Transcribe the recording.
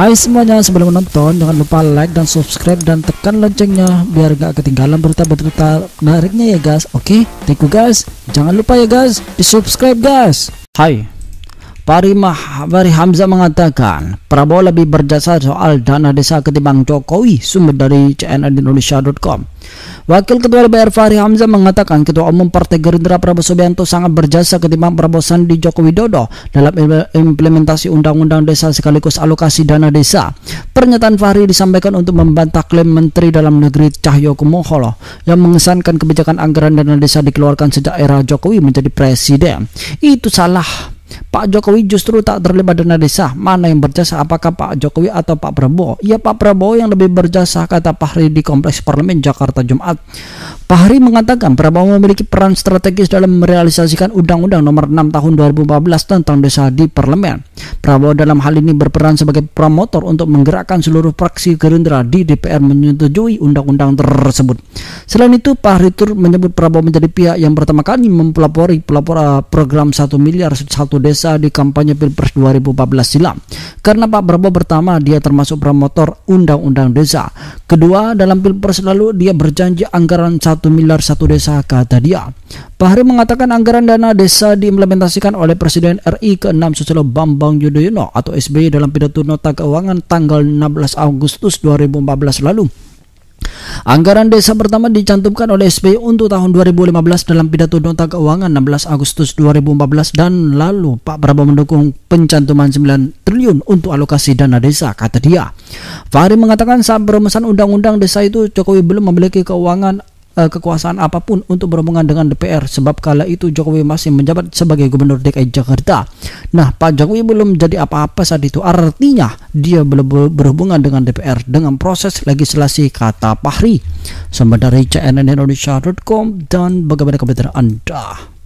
Hai semuanya, sebelum menonton jangan lupa like dan subscribe dan tekan loncengnya biar gak ketinggalan berita-berita menariknya ya guys. Oke, thank you guys. Jangan lupa ya guys, di subscribe guys. Hai, Fahri Hamzah mengatakan Prabowo lebih berjasa soal dana desa ketimbang Jokowi sumber dari cnnindonesia.com Wakil Ketua DPR Fahri Hamzah mengatakan Ketua Umum Partai Gerindra Prabowo Subianto sangat berjasa ketimbang Prabowo Sandi Joko Widodo dalam implementasi Undang-Undang Desa sekaligus alokasi dana desa. Pernyataan Fahri disampaikan untuk membantah klaim Menteri Dalam Negeri Cahyo Kumolo yang mengesankan kebijakan anggaran dana desa dikeluarkan sejak era Jokowi menjadi presiden. Itu salah Pak Jokowi justru tak terlibat dana desa. Mana yang berjasa? Apakah Pak Jokowi atau Pak Prabowo? Ya Pak Prabowo yang lebih berjasa, kata Pak Hari di Kompleks Parlemen Jakarta Jumat. Pak Hari mengatakan Prabowo memiliki peran strategis dalam merealisasikan Undang-Undang Nomor 6 Tahun 2014 tentang desa di Parlemen. Prabowo dalam hal ini berperan sebagai promotor untuk menggerakkan seluruh fraksi Gerindra di DPR menyetujui undang-undang tersebut. Selain itu, Pak Hari tur menyebut Prabowo menjadi pihak yang pertama kali mempelopori pelapor eh, program 1 miliar satu desa di kampanye Pilpres 2014 silam. Karena Pak Prabowo pertama dia termasuk promotor undang-undang desa. Kedua, dalam Pilpres lalu dia berjanji anggaran 1 miliar satu desa kata dia. Pak Hari mengatakan anggaran dana desa diimplementasikan oleh Presiden RI ke-6 Susilo Bambang Yudhoyono atau SBY dalam pidato nota keuangan tanggal 16 Agustus 2014 lalu. Anggaran desa pertama dicantumkan oleh SBY untuk tahun 2015 dalam pidato nota keuangan 16 Agustus 2014 dan lalu Pak Prabowo mendukung pencantuman 9 triliun untuk alokasi dana desa, kata dia. Fahri mengatakan saat perumusan undang-undang desa itu Jokowi belum memiliki keuangan uh, kekuasaan apa pun untuk berhubungan dengan DPR sebab kala itu Jokowi masih menjabat sebagai gubernur DKI Jakarta. Nah, Pak Jokowi belum jadi apa-apa saat itu. Artinya dia belum berhubungan dengan DPR dengan proses legislasi kata Pahri. Sumber dari cnnindonesia.com dan bagaimana komentar Anda?